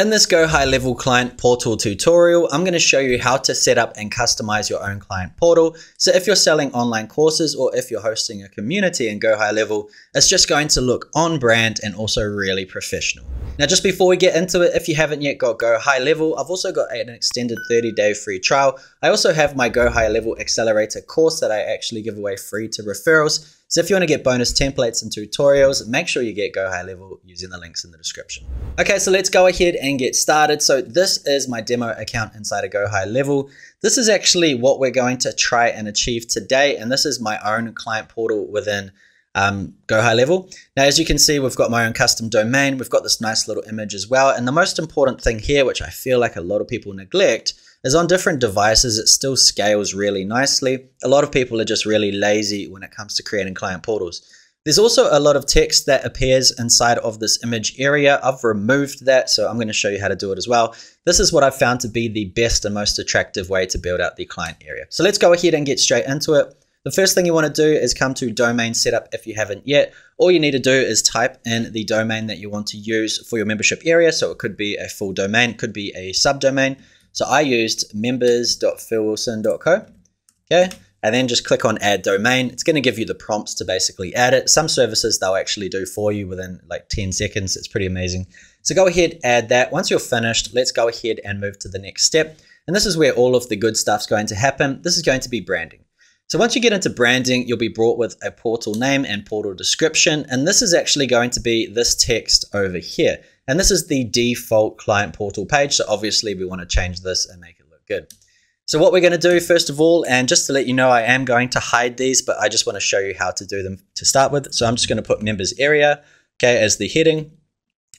In this Go High Level Client Portal tutorial, I'm going to show you how to set up and customize your own client portal. So if you're selling online courses or if you're hosting a community in Go High Level, it's just going to look on brand and also really professional. Now, just before we get into it, if you haven't yet got Go High Level, I've also got an extended 30 day free trial. I also have my Go High Level Accelerator course that I actually give away free to referrals. So if you want to get bonus templates and tutorials, make sure you get Go High Level using the links in the description. Okay, so let's go ahead and get started. So this is my demo account inside of Go High Level. This is actually what we're going to try and achieve today. And this is my own client portal within um, Go High Level. Now, as you can see, we've got my own custom domain. We've got this nice little image as well. And the most important thing here, which I feel like a lot of people neglect, is on different devices, it still scales really nicely. A lot of people are just really lazy when it comes to creating client portals. There's also a lot of text that appears inside of this image area. I've removed that, so I'm going to show you how to do it as well. This is what I've found to be the best and most attractive way to build out the client area. So let's go ahead and get straight into it. The first thing you want to do is come to domain setup if you haven't yet. All you need to do is type in the domain that you want to use for your membership area. So it could be a full domain, could be a subdomain. So I used members.philwilson.co. Okay. And then just click on add domain. It's going to give you the prompts to basically add it. Some services they'll actually do for you within like 10 seconds. It's pretty amazing. So go ahead, add that. Once you're finished, let's go ahead and move to the next step. And this is where all of the good stuff's going to happen. This is going to be branding. So once you get into branding, you'll be brought with a portal name and portal description. And this is actually going to be this text over here. And this is the default client portal page. So obviously we want to change this and make it look good. So what we're going to do first of all, and just to let you know, I am going to hide these, but I just want to show you how to do them to start with. So I'm just going to put members area, okay, as the heading.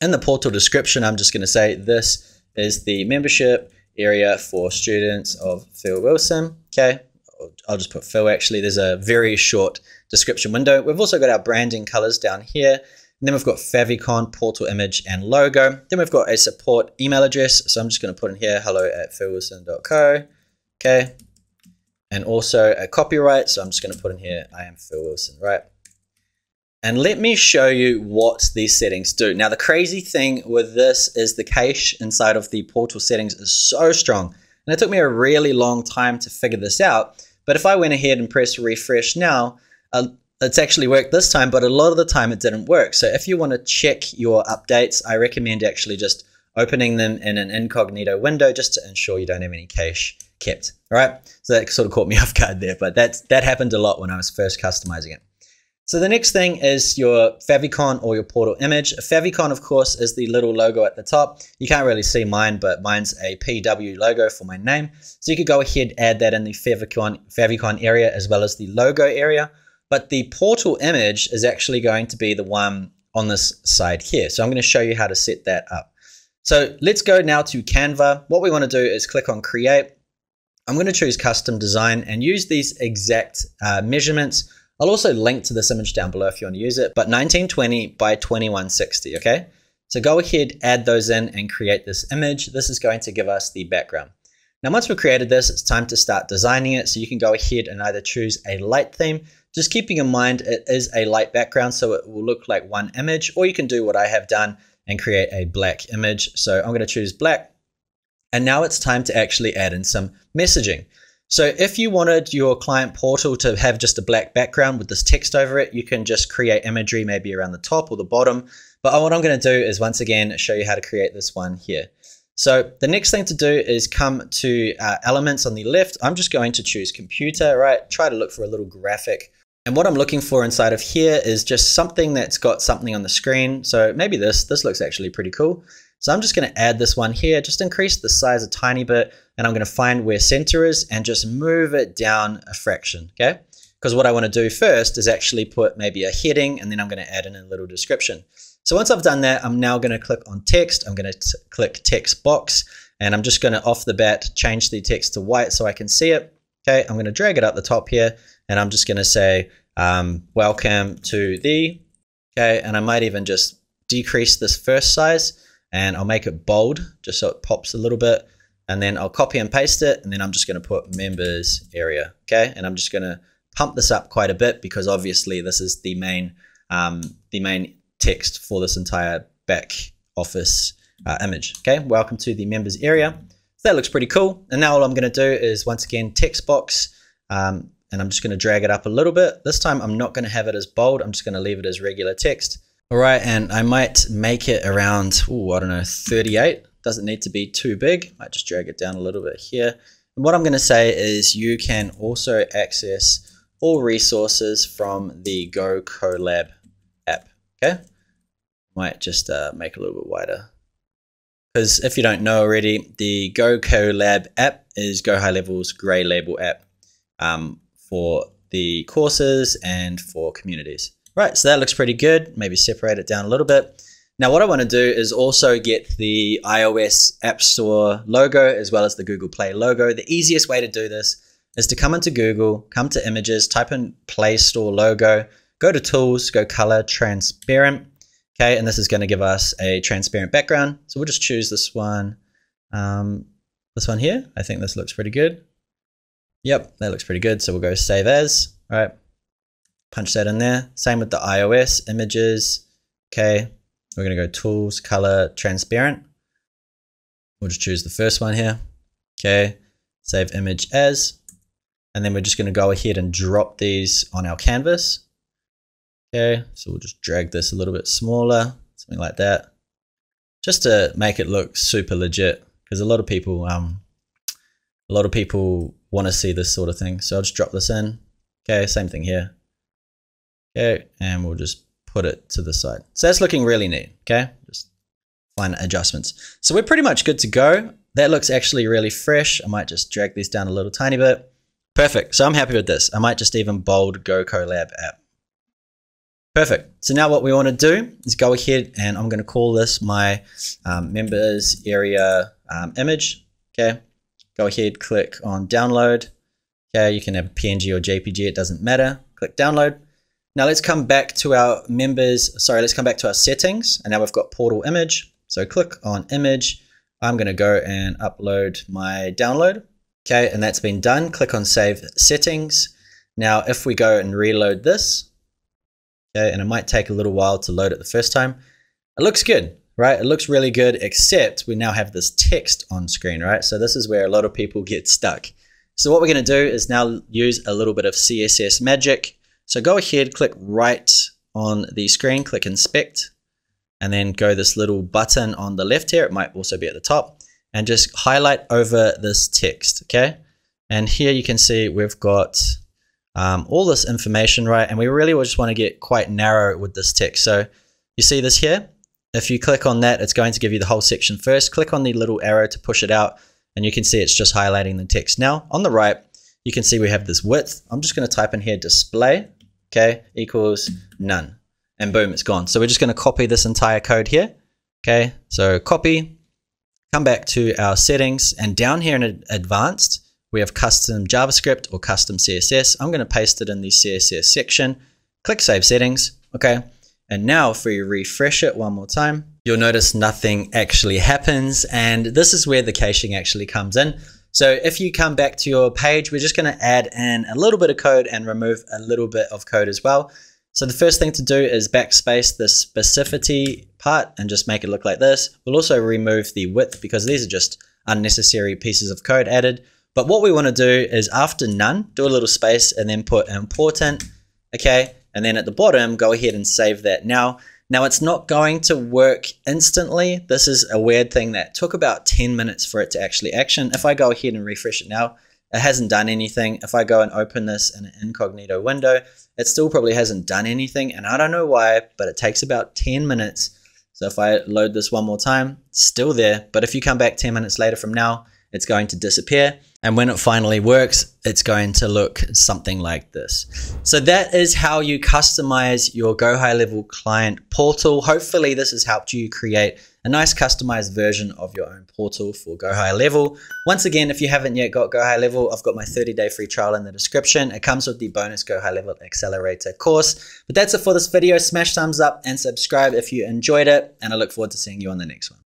In the portal description, I'm just going to say this is the membership area for students of Phil Wilson, okay. I'll just put Phil actually. There's a very short description window. We've also got our branding colors down here. And then we've got favicon, portal image, and logo. Then we've got a support email address. So I'm just going to put in here hello at philwilson.co. Okay. And also a copyright. So I'm just going to put in here I am Phil Wilson, right? And let me show you what these settings do. Now, the crazy thing with this is the cache inside of the portal settings is so strong. And it took me a really long time to figure this out. But if I went ahead and press refresh now, uh, it's actually worked this time, but a lot of the time it didn't work. So if you want to check your updates, I recommend actually just opening them in an incognito window just to ensure you don't have any cache kept. All right. So that sort of caught me off guard there, but that's, that happened a lot when I was first customizing it. So the next thing is your favicon or your portal image. A favicon, of course, is the little logo at the top. You can't really see mine, but mine's a PW logo for my name. So you could go ahead, and add that in the favicon, favicon area as well as the logo area. But the portal image is actually going to be the one on this side here. So I'm going to show you how to set that up. So let's go now to Canva. What we want to do is click on create. I'm going to choose custom design and use these exact uh, measurements. I'll also link to this image down below if you want to use it, but 1920 by 2160, okay? So go ahead, add those in and create this image. This is going to give us the background. Now, once we've created this, it's time to start designing it. So you can go ahead and either choose a light theme, just keeping in mind it is a light background, so it will look like one image, or you can do what I have done and create a black image. So I'm gonna choose black. And now it's time to actually add in some messaging. So if you wanted your client portal to have just a black background with this text over it, you can just create imagery maybe around the top or the bottom. But what I'm going to do is once again show you how to create this one here. So the next thing to do is come to uh, elements on the left. I'm just going to choose computer, right? Try to look for a little graphic. And what I'm looking for inside of here is just something that's got something on the screen. So maybe this, this looks actually pretty cool. So I'm just going to add this one here, just increase the size a tiny bit, and I'm going to find where center is and just move it down a fraction, okay? Because what I want to do first is actually put maybe a heading, and then I'm going to add in a little description. So once I've done that, I'm now going to click on text. I'm going to click text box, and I'm just going to off the bat change the text to white so I can see it. Okay, I'm going to drag it up the top here, and I'm just going to say, um, welcome to the, okay, and I might even just decrease this first size and I'll make it bold just so it pops a little bit. And then I'll copy and paste it. And then I'm just going to put members area. Okay. And I'm just going to pump this up quite a bit because obviously this is the main, um, the main text for this entire back office uh, image. Okay, welcome to the members area. That looks pretty cool. And now all I'm going to do is once again text box, um, and I'm just going to drag it up a little bit. This time I'm not going to have it as bold. I'm just going to leave it as regular text. All right, and I might make it around, ooh, I don't know, 38. Doesn't need to be too big. Might just drag it down a little bit here. And what I'm going to say is you can also access all resources from the GoKollab app. Okay, might just uh, make a little bit wider. Because if you don't know already, the GoKollab app is Go High Level's grey label app um, for the courses and for communities. Right, so that looks pretty good. Maybe separate it down a little bit. Now what I want to do is also get the iOS App Store logo as well as the Google Play logo. The easiest way to do this is to come into Google, come to images, type in Play Store logo, go to tools, go color transparent. Okay, and this is going to give us a transparent background. So we'll just choose this one, um, this one here. I think this looks pretty good. Yep, that looks pretty good. So we'll go save as, all right? Punch that in there. Same with the iOS images. Okay, we're going to go tools, color, transparent. We'll just choose the first one here. Okay, save image as. And then we're just going to go ahead and drop these on our canvas. Okay, so we'll just drag this a little bit smaller, something like that. Just to make it look super legit, because a lot of people, um, a lot of people want to see this sort of thing. So I'll just drop this in. Okay, same thing here. Okay, and we'll just put it to the side. So that's looking really neat, okay? Just fine adjustments. So we're pretty much good to go. That looks actually really fresh. I might just drag these down a little tiny bit. Perfect. So I'm happy with this. I might just even bold GoKollab app. Perfect. So now what we want to do is go ahead and I'm going to call this my um, members area um, image. Okay. Go ahead, click on download. Okay. You can have PNG or JPG. It doesn't matter. Click download. Now let's come back to our members, sorry, let's come back to our settings and now we've got portal image. So click on image. I'm gonna go and upload my download. Okay, and that's been done. Click on save settings. Now, if we go and reload this, okay, and it might take a little while to load it the first time, it looks good, right? It looks really good, except we now have this text on screen, right? So this is where a lot of people get stuck. So what we're gonna do is now use a little bit of CSS magic so go ahead, click right on the screen, click inspect, and then go this little button on the left here. It might also be at the top and just highlight over this text. Okay. And here you can see we've got um, all this information, right? And we really just want to get quite narrow with this text. So you see this here? If you click on that, it's going to give you the whole section first. Click on the little arrow to push it out and you can see it's just highlighting the text. Now on the right, you can see we have this width. I'm just going to type in here display okay, equals none. And boom, it's gone. So we're just going to copy this entire code here. Okay, so copy, come back to our settings, and down here in advanced, we have custom JavaScript or custom CSS. I'm going to paste it in the CSS section. Click Save Settings. Okay, and now if we refresh it one more time, you'll notice nothing actually happens. And this is where the caching actually comes in. So if you come back to your page, we're just going to add in a little bit of code and remove a little bit of code as well. So the first thing to do is backspace the specificity part and just make it look like this. We'll also remove the width because these are just unnecessary pieces of code added. But what we want to do is after none, do a little space and then put important, okay? And then at the bottom, go ahead and save that. Now, now it's not going to work instantly. This is a weird thing that took about 10 minutes for it to actually action. If I go ahead and refresh it now, it hasn't done anything. If I go and open this in an incognito window, it still probably hasn't done anything. And I don't know why, but it takes about 10 minutes. So if I load this one more time, still there. But if you come back 10 minutes later from now, it's going to disappear. And when it finally works, it's going to look something like this. So that is how you customize your Go High Level client portal. Hopefully this has helped you create a nice customized version of your own portal for Go High Level. Once again, if you haven't yet got Go High Level, I've got my 30-day free trial in the description. It comes with the bonus Go High Level Accelerator course. But that's it for this video. Smash thumbs up and subscribe if you enjoyed it. And I look forward to seeing you on the next one.